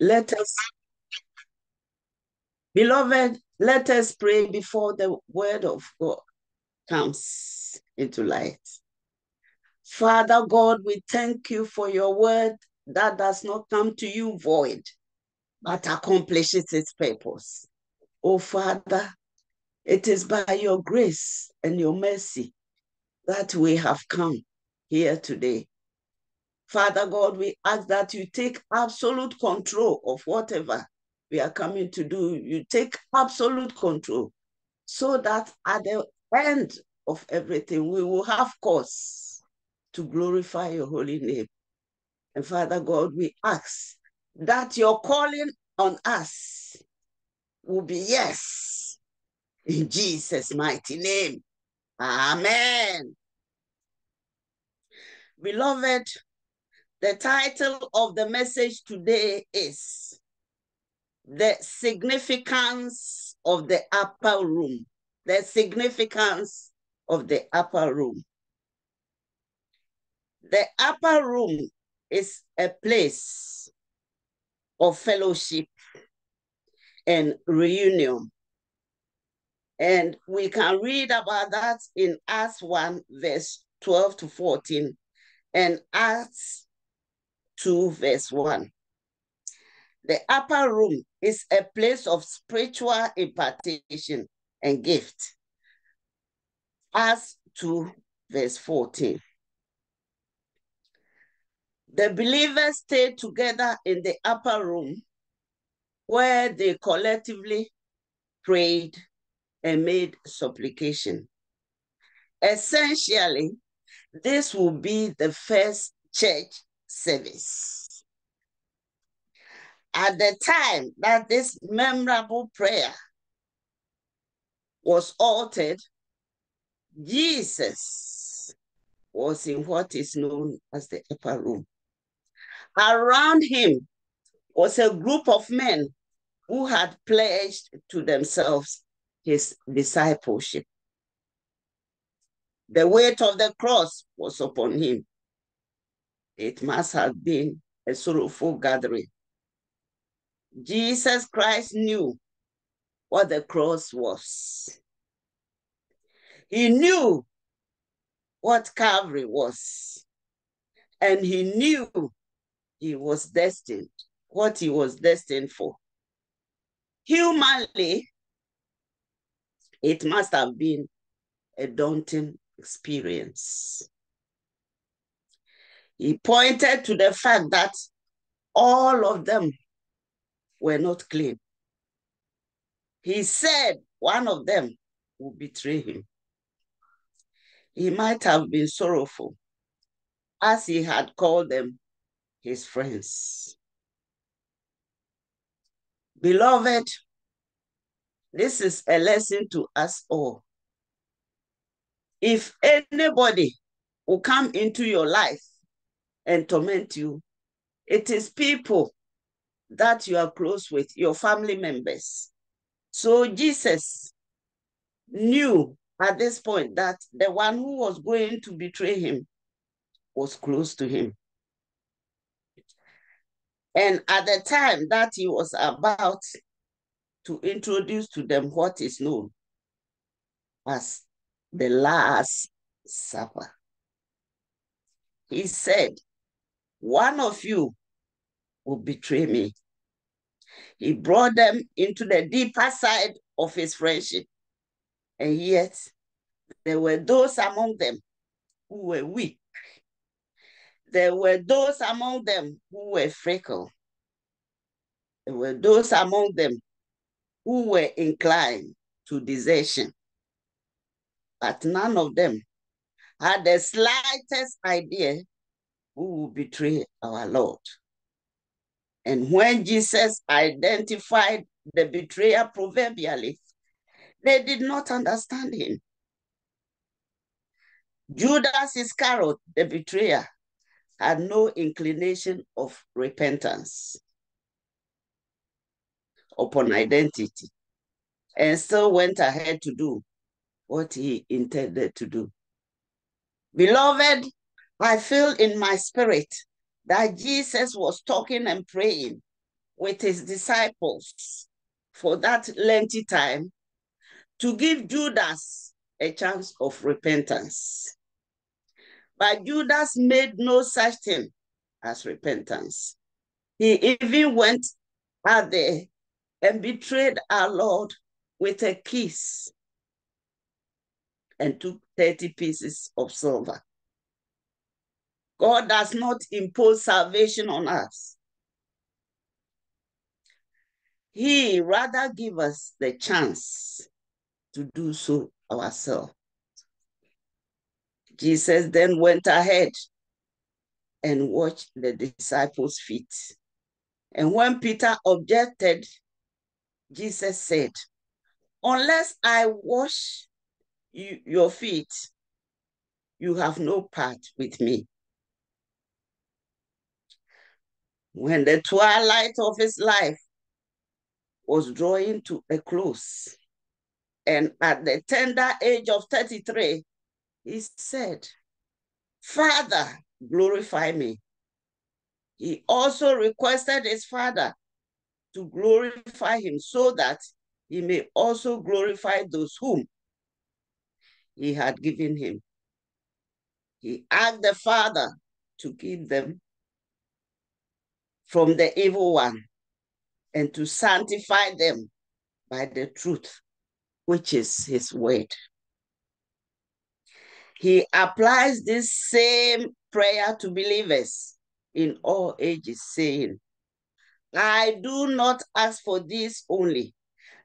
Let us, beloved, let us pray before the word of God comes into light. Father God, we thank you for your word that does not come to you void, but accomplishes its purpose. Oh Father, it is by your grace and your mercy that we have come here today. Father God, we ask that you take absolute control of whatever we are coming to do. You take absolute control so that at the end of everything, we will have cause to glorify your holy name. And Father God, we ask that your calling on us will be yes, in Jesus' mighty name. Amen. Beloved, the title of the message today is The Significance of the Upper Room. The significance of the upper room. The upper room is a place of fellowship and reunion. And we can read about that in Acts 1, verse 12 to 14, and Acts 2, verse 1. The upper room is a place of spiritual impartation and gift. Acts 2, verse 14. The believers stayed together in the upper room where they collectively prayed and made supplication. Essentially, this will be the first church service. At the time that this memorable prayer was altered, Jesus was in what is known as the upper room. Around him was a group of men who had pledged to themselves his discipleship. The weight of the cross was upon him. It must have been a sorrowful gathering. Jesus Christ knew what the cross was. He knew what Calvary was. And he knew he was destined, what he was destined for. Humanly, it must have been a daunting experience. He pointed to the fact that all of them were not clean. He said one of them would betray him. He might have been sorrowful as he had called them his friends. Beloved, this is a lesson to us all. If anybody will come into your life and torment you, it is people that you are close with, your family members. So Jesus knew at this point that the one who was going to betray him was close to him. And at the time that he was about to introduce to them what is known as the Last Supper, he said, One of you will betray me. He brought them into the deeper side of his friendship. And yet, there were those among them who were weak. There were those among them who were fickle. There were those among them who were inclined to desertion. But none of them had the slightest idea who will betray our Lord. And when Jesus identified the betrayer proverbially, they did not understand him. Judas Iscariot, the betrayer, had no inclination of repentance upon identity and still went ahead to do what he intended to do. Beloved, I feel in my spirit that Jesus was talking and praying with his disciples for that lengthy time to give Judas a chance of repentance. But Judas made no such thing as repentance. He even went out there and betrayed our Lord with a kiss and took 30 pieces of silver. God does not impose salvation on us. He rather give us the chance to do so ourselves. Jesus then went ahead and washed the disciples' feet. And when Peter objected, Jesus said, Unless I wash you, your feet, you have no part with me. When the twilight of his life was drawing to a close, and at the tender age of 33, he said, Father, glorify me. He also requested his father to glorify him so that he may also glorify those whom he had given him. He asked the Father to give them from the evil one and to sanctify them by the truth, which is his word. He applies this same prayer to believers in all ages, saying, I do not ask for this only,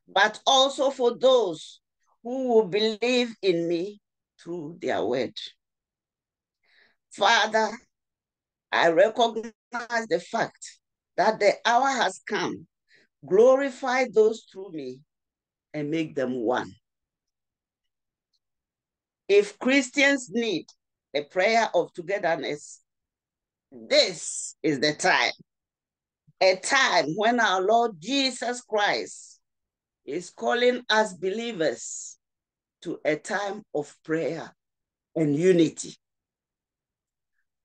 but also for those who will believe in me through their word. Father, I recognize the fact that the hour has come. Glorify those through me and make them one. If Christians need a prayer of togetherness, this is the time. A time when our Lord Jesus Christ is calling us believers to a time of prayer and unity.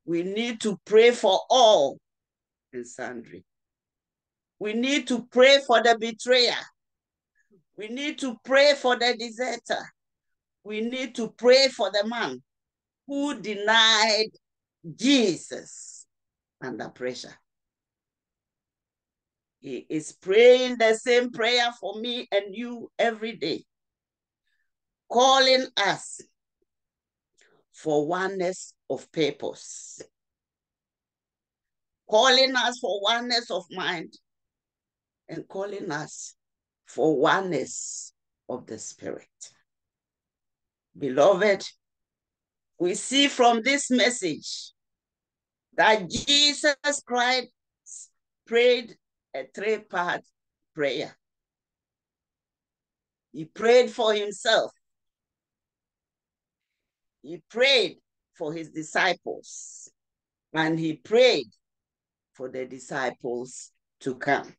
We need to pray for all and sundry. We need to pray for the betrayer. We need to pray for the deserter. We need to pray for the man who denied Jesus under pressure. He is praying the same prayer for me and you every day, calling us for oneness of purpose, calling us for oneness of mind, and calling us for oneness of the Spirit. Beloved, we see from this message that Jesus Christ prayed a three part prayer. He prayed for himself, he prayed for his disciples, and he prayed for the disciples to come.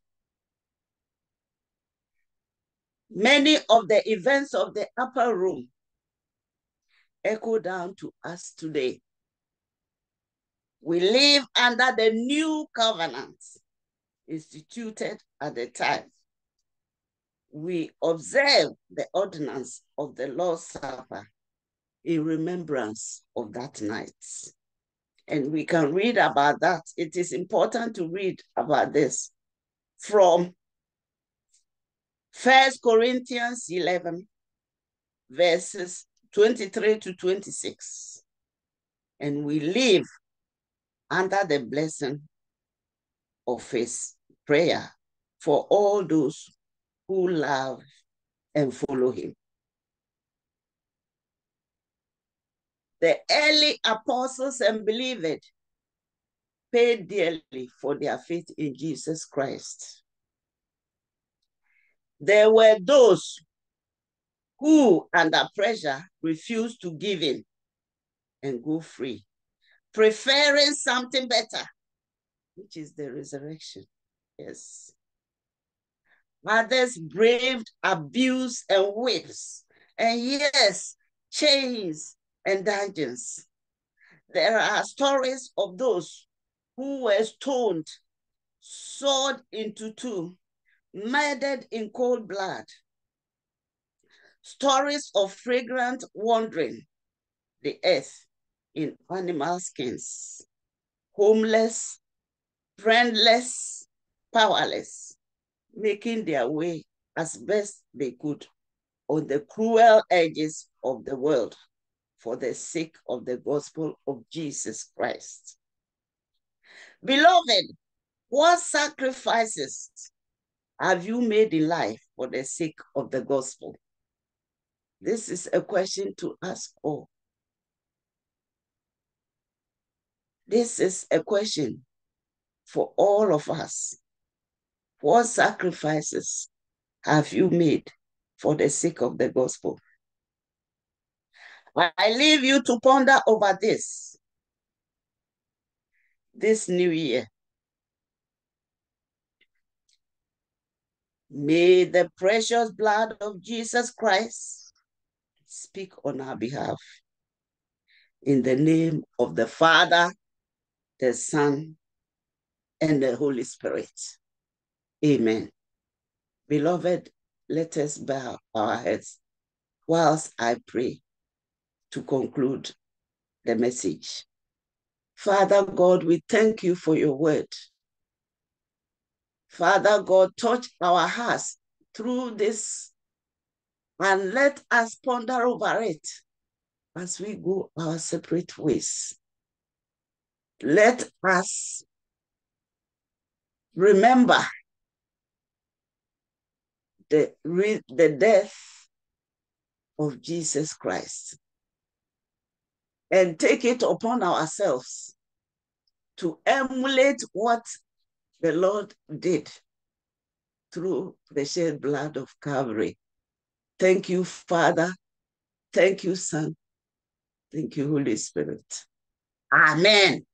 Many of the events of the upper room echo down to us today. We live under the new covenant instituted at the time. We observe the ordinance of the Lord's Supper in remembrance of that night. And we can read about that. It is important to read about this from First Corinthians 11, verses 23 to 26. And we live under the blessing of his prayer for all those who love and follow him. The early apostles and believers paid dearly for their faith in Jesus Christ. There were those who, under pressure, refused to give in and go free, preferring something better, which is the resurrection. Yes. Others braved abuse and whips, and yes, chains and dungeons. There are stories of those who were stoned sawed into two, murdered in cold blood. Stories of fragrant wandering the earth in animal skins, homeless, friendless, powerless, making their way as best they could on the cruel edges of the world for the sake of the gospel of Jesus Christ. Beloved, what sacrifices have you made in life for the sake of the gospel? This is a question to ask all. This is a question for all of us. What sacrifices have you made for the sake of the gospel? I leave you to ponder over this this new year. May the precious blood of Jesus Christ speak on our behalf. In the name of the Father, the Son, and the Holy Spirit. Amen. Beloved, let us bow our heads whilst I pray to conclude the message. Father God, we thank you for your word. Father God, touch our hearts through this and let us ponder over it as we go our separate ways. Let us remember the, the death of Jesus Christ and take it upon ourselves to emulate what the Lord did through the shed blood of Calvary. Thank you, Father. Thank you, Son. Thank you, Holy Spirit. Amen.